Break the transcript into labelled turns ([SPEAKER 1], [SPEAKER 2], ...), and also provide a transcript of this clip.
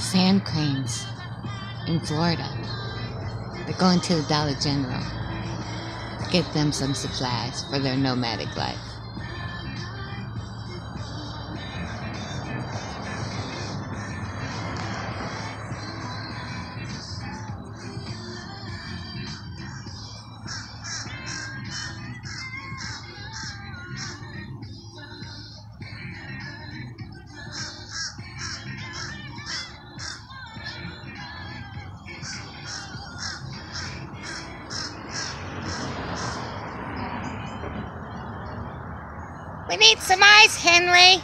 [SPEAKER 1] sand cranes in Florida. They're going to the Dollar General to get them some supplies for their nomadic life. We need some ice, Henry.